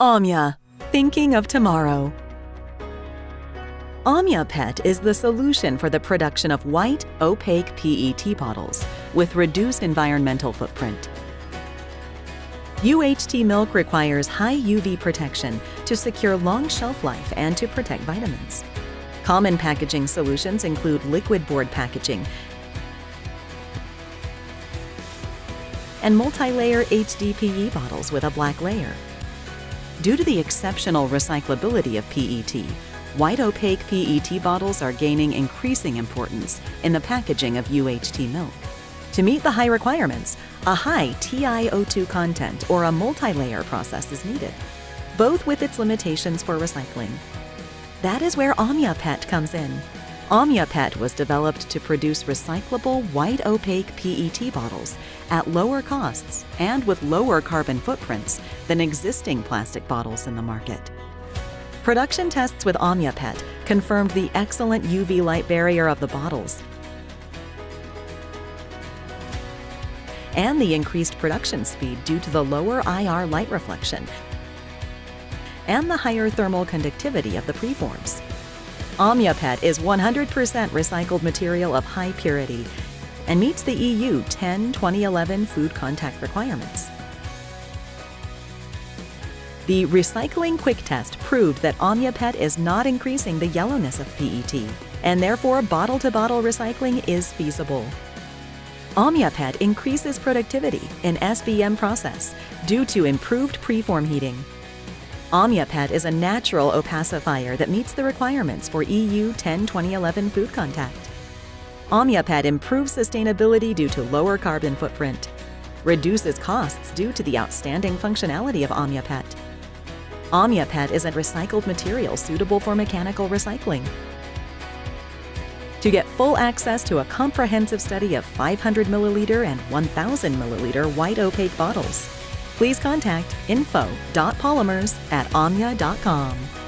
Omya, thinking of tomorrow. Omya PET is the solution for the production of white, opaque PET bottles with reduced environmental footprint. UHT milk requires high UV protection to secure long shelf life and to protect vitamins. Common packaging solutions include liquid board packaging and multi-layer HDPE bottles with a black layer. Due to the exceptional recyclability of PET, white opaque PET bottles are gaining increasing importance in the packaging of UHT milk. To meet the high requirements, a high TiO2 content or a multi-layer process is needed, both with its limitations for recycling. That is where Omya PET comes in. Omya PET was developed to produce recyclable white opaque PET bottles at lower costs and with lower carbon footprints than existing plastic bottles in the market. Production tests with Omya PET confirmed the excellent UV light barrier of the bottles and the increased production speed due to the lower IR light reflection and the higher thermal conductivity of the preforms. Omya PET is 100% recycled material of high purity and meets the EU 10 2011 food contact requirements. The recycling quick test proved that Omya PET is not increasing the yellowness of PET, and therefore bottle to bottle recycling is feasible. Omya PET increases productivity in SBM process due to improved preform heating Omya PET is a natural opacifier that meets the requirements for EU 10 2011 food contact. Omya PET improves sustainability due to lower carbon footprint, reduces costs due to the outstanding functionality of Omya PET. Omya PET is a recycled material suitable for mechanical recycling. To get full access to a comprehensive study of 500 milliliter and 1000 milliliter white opaque bottles, please contact info.polymers at omya.com.